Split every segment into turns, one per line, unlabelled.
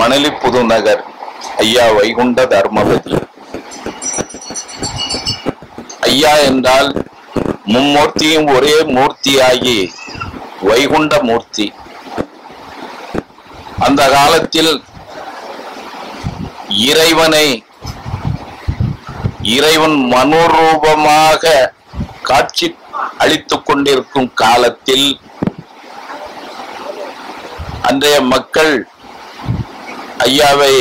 மணலி புதுநகர் ஐயா வைகுண்ட தர்மபதி ஐயா என்றால் மும்மூர்த்தியும் ஒரே மூர்த்தியாகி வைகுண்ட மூர்த்தி. அந்த காலத்தில் இறைவனை இறைவன் மனோரூபமாக காட்சி அளித்துக் கொண்டிருக்கும் காலத்தில் அன்றைய மக்கள் ஐயாவை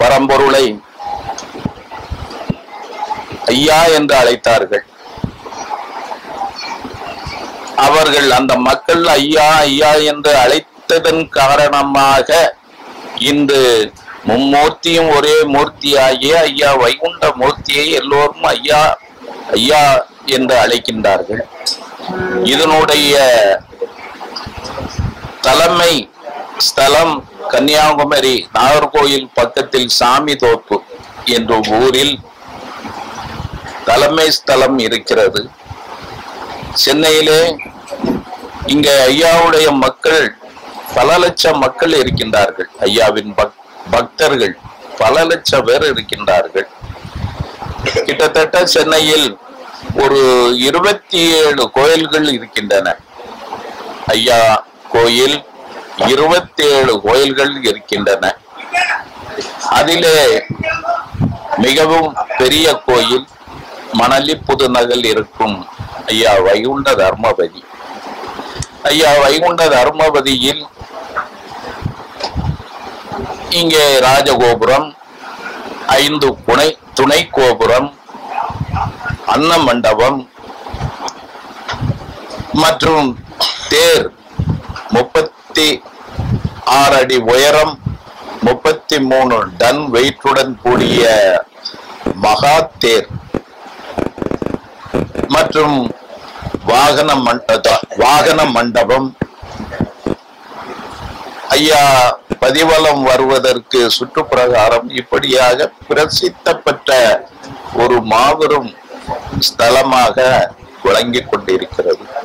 பரம்பொருளை ஐயா என்று அழைத்தார்கள். அவர்கள் அந்த மக்கள் ஐயா ஐயா என்று அழைத்ததன் காரணமாக இன்று மும்மூர்த்தியும் ஒரே மூர்த்தியாகிய ஐயா வைகுண்ட மூர்த்தியை எல்லோரும் ஐயா ஐயா என்று அழைக்கின்றார்கள். இதனுடைய தலைமை ஸ்தலம் கன்னியாகுமரி நாகர்கோயில் பக்கத்தில் சாமி தோப்பு என்ற ஊரில் தலைமை ஸ்தலம் இருக்கிறது. சென்னையிலே இங்க ஐயாவுடைய மக்கள் பல லட்சம் மக்கள் இருக்கின்றார்கள். ஐயாவின் பக் பக்தர்கள் பல லட்சம் பேர் இருக்கின்றார்கள். கிட்டத்தட்ட சென்னையில் ஒரு இருபத்தி ஏழு கோயில்கள் இருக்கின்றன. ஐயா கோயில் இருபத்தேழு கோயில்கள் இருக்கின்றன. அதிலே மிகவும் பெரிய கோயில் மணலி புதுநகல் இருக்கும் ஐயா வைகுண்ட தர்மபதி. ஐயா வைகுண்ட தர்மபதியில் இங்கே ராஜகோபுரம் ஐந்து குணை துணை கோபுரம் அன்ன மண்டபம் மற்றும் தேர் முப்பத்தி ஆறு அடி உயரம் முப்பத்தி மூணு டன் வெயிட்டுடன் கூடிய மகா தேர். மற்றும் வாகன மண்ட வாகன மண்டபம். ஐயா பதிவலம் வருவதற்கு சுற்றுப்பிரகாரம் இப்படியாக பிரசித்த பெற்ற ஒரு மாபெரும் ஸ்தலமாக விளங்கிக் கொண்டிருக்கிறது.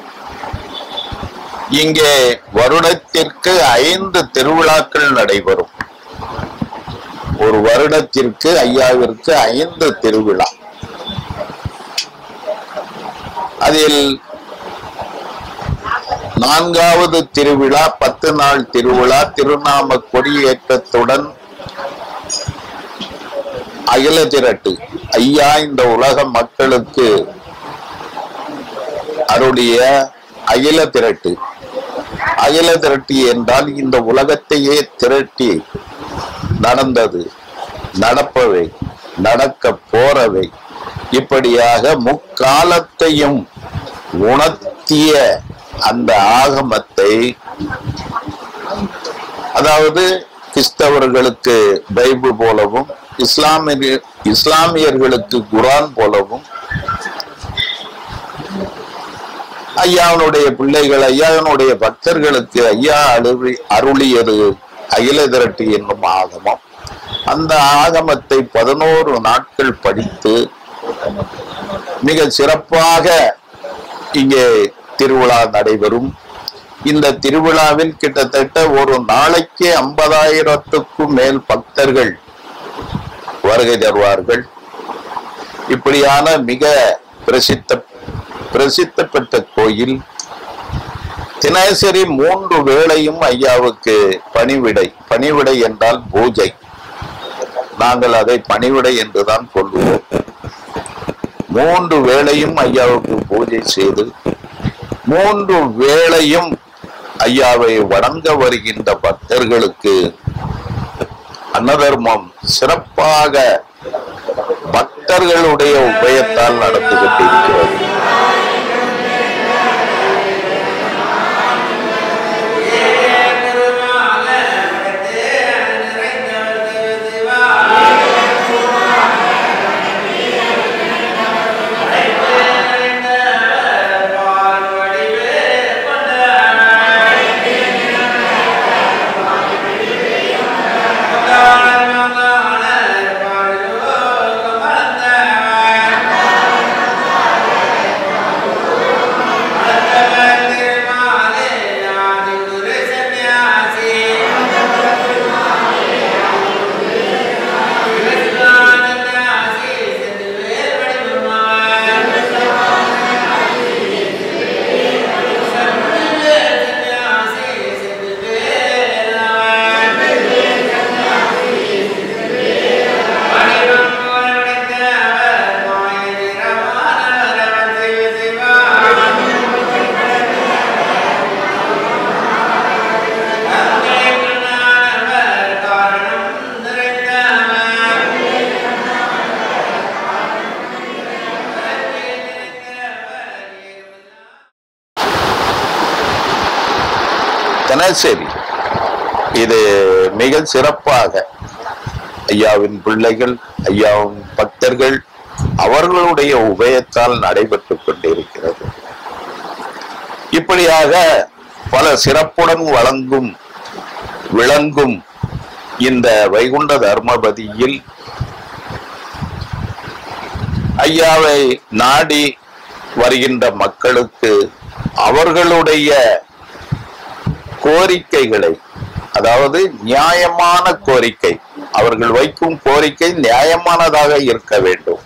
இங்கே வருடத்திற்கு ஐந்து திருவிழாக்கள் நடைபெறும். ஒரு வருடத்திற்கு ஐயாவிற்கு ஐந்து திருவிழா. அதில் நான்காவது திருவிழா பத்து நாள் திருவிழா திருநாம கொடியேற்றத்துடன் அகில திரட்டு. ஐயா இந்த உலக மக்களுக்கு அருடைய அகில திரட்டு. அயல திரட்டி என்றால் இந்த உலகத்தையே திரட்டி நடந்தது நடப்பவை நடக்க போறவை. இப்படியாக முக்காலத்தையும் உணர்த்திய அந்த ஆகமத்தை அதாவது கிறிஸ்தவர்களுக்கு பைபிள் போலவும் இஸ்லாமிய இஸ்லாமியர்களுக்கு குரான் போலவும் ஐயாவனுடைய பிள்ளைகள் ஐயாவினுடைய பக்தர்களுக்கு ஐயா அருளி அருளியது அகில திரட்டி என்னும் ஆகமம். அந்த ஆகமத்தை பதினோரு நாட்கள் படித்து மிக சிறப்பாக இங்கே திருவிழா நடைபெறும். இந்த திருவிழாவில் கிட்டத்தட்ட ஒரு நாளைக்கு ஐம்பதாயிரத்துக்கும் மேல் பக்தர்கள் வருகை தருவார்கள். இப்படியான மிக பிரசித்த பிரசித்த பெற்ற கோயில் தினசரி மூன்று வேளையும் ஐயாவுக்கு பணிவிடை. பணிவிடை என்றால் பூஜை. நாங்கள் அதை பணிவிடை என்றுதான் சொல்லுவோம். மூன்று வேளையும் ஐயாவுக்கு பூஜை செய்து மூன்று வேளையும் ஐயாவை வணங்க வருகின்ற பக்தர்களுக்கு அன்னதர்மம் சிறப்பாக பக்தர்களுடைய உபயத்தால் நடந்து கொண்டிருக்கிறது. தினசரி இது மிக சிறப்பாக. ஐயாவின் பிள்ளைகள் ஐயாவின் பக்தர்கள் அவர்களுடைய உபயத்தால் நடைபெற்றுக் கொண்டிருக்கிறது. இப்படியாக பல சிறப்புடன் வழங்கும் விளங்கும் இந்த வைகுண்ட தர்மபதியில் ஐயாவை நாடி வருகின்ற மக்களுக்கு அவர்களுடைய கோரிக்கைகளை அதாவது நியாயமான கோரிக்கை அவர்கள் வைக்கும் கோரிக்கை நியாயமானதாக இருக்க வேண்டும்.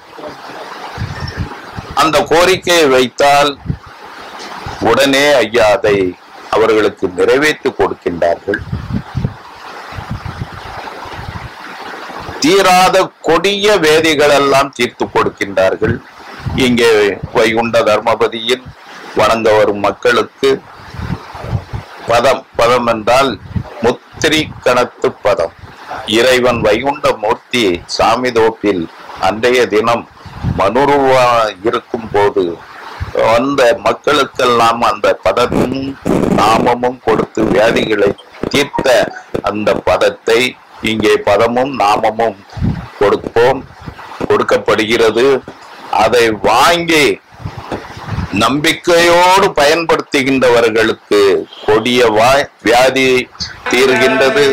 அந்த கோரிக்கையை வைத்தால் உடனே ஐயா அதை அவர்களுக்கு நிறைவேற்றி கொடுக்கின்றார்கள். தீராத கொடிய வேதிகள் எல்லாம் தீர்த்து கொடுக்கின்றார்கள். இங்கே வைகுண்ட தர்மபதியில் வணங்க வரும் மக்களுக்கு பதம் பதம் என்றால் முத்திரி கணத்து பதம். இறைவன் வைகுண்ட மூர்த்தி சாமி தோப்பில் அன்றைய தினம் மனுருவா இருக்கும் போது அந்த மக்களுக்கெல்லாம் அந்த பதமும் நாமமும் கொடுத்து வியாதிகளை தீர்த்த அந்த பதத்தை இங்கே பதமும் நாமமும் கொடுப்போம். கொடுக்கப்படுகிறது. அதை வாங்கி நம்பிக்கையோடு பயன்படுத்துகின்றவர்களுக்கு கொடிய வாய் வியாதி தீர்கின்றது.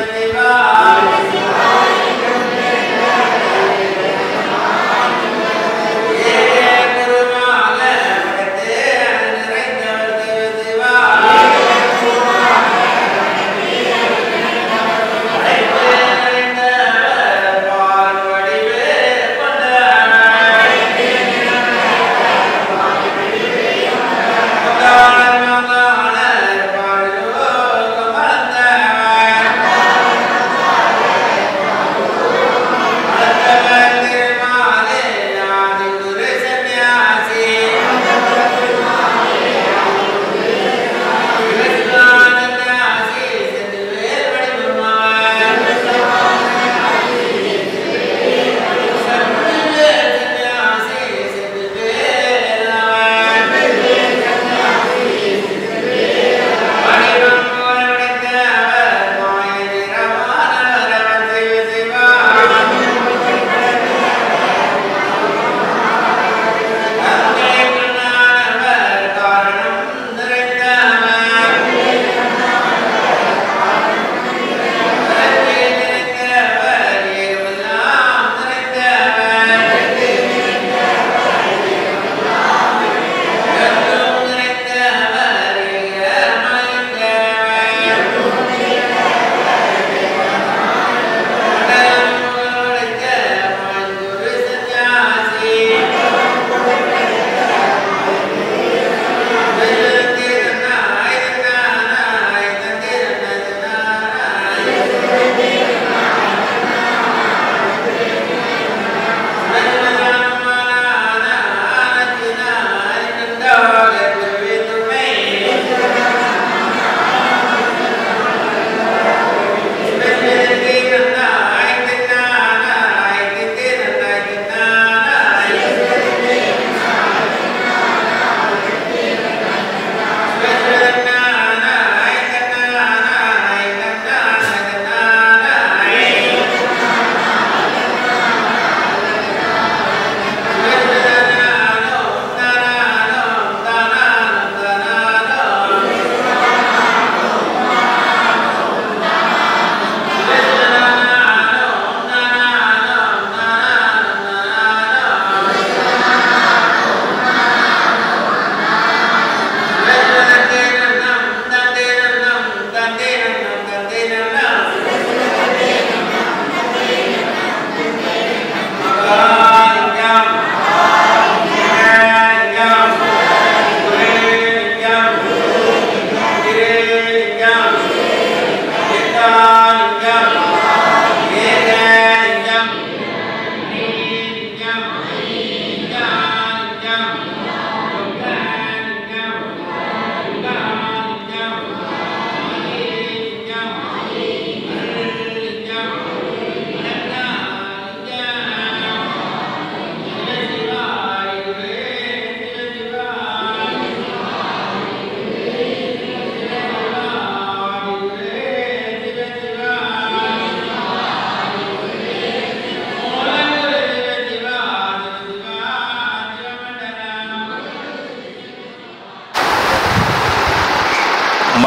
Obrigado.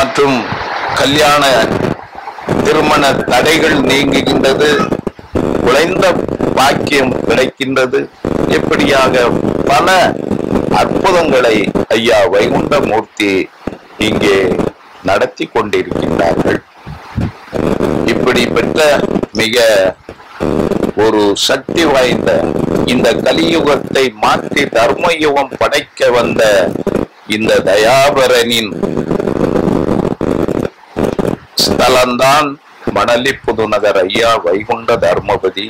மற்றும் கல்யாண திருமண தடைகள் நீங்குகின்றது. குறைந்த பாக்கியம் கிடைக்கின்றது. இப்படியாக பல அற்புதங்களை ஐயா வைகுண்டமூர்த்தி இங்கே நடத்தி கொண்டிருக்கின்றார்கள். இப்படிப்பட்ட மிக ஒரு சக்தி வாய்ந்த இந்த கலியுகத்தை மாற்றி தர்மயுகம் படைக்க வந்த இந்த தயாபரனின் ஸ்தலம்தான் மணலி புதுநகர் ஐயா வைகுண்ட தர்மபதி.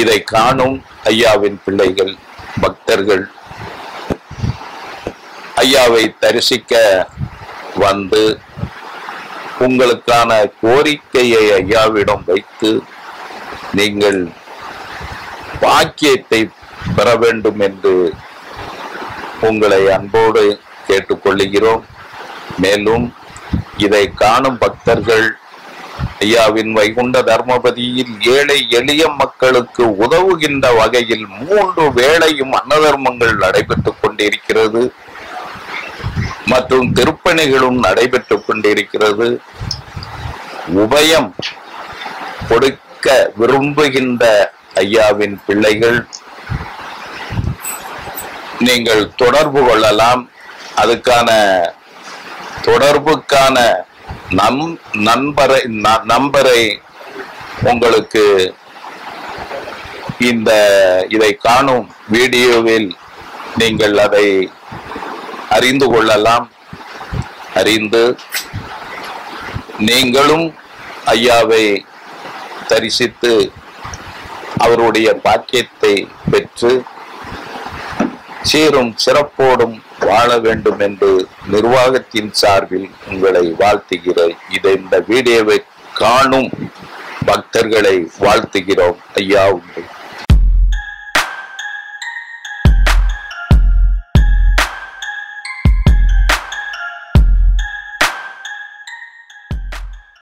இதை காணும் ஐயாவின் பிள்ளைகள் பக்தர்கள். ஐயாவை தரிசிக்க வந்து உங்களுக்கான கோரிக்கையை ஐயாவிடம் வைத்து நீங்கள் பாக்கியத்தை பெற வேண்டும் என்று உங்களை அன்போடு கேட்டுக்கொள்கிறோம். மேலும் இதை காணும் பக்தர்கள் ஐயாவின் வைகுண்ட தர்மபதியில் ஏழை எளிய மக்களுக்கு உதவுகின்ற வகையில் மூன்று வேளையும் அன்னதர்மங்கள் நடைபெற்றுக் கொண்டிருக்கிறது. மற்றும் திருப்பணிகளும் நடைபெற்றுக் கொண்டிருக்கிறது. உபயம் கொடுக்க விரும்புகின்ற ஐயாவின் பிள்ளைகள் நீங்கள் தொடர்பு கொள்ளலாம். அதுக்கான தொடர்புக்கான நம் நண்பரை ந- நம்பரை உங்களுக்கு இந்த இதை காணும் வீடியோவில் நீங்கள் அதை அறிந்து கொள்ளலாம். அறிந்து நீங்களும் ஐயாவை தரிசித்து அவருடைய பாக்கியத்தை பெற்று சீரும் சிறப்போடும் வாழ வேண்டும் என்று நிர்வாகத்தின் சார்பில் உங்களை வாழ்த்துகிறேன் இதை இந்த வீடியோவை காணும் பக்தர்களை வாழ்த்துகிறோம். ஐயா உண்டு.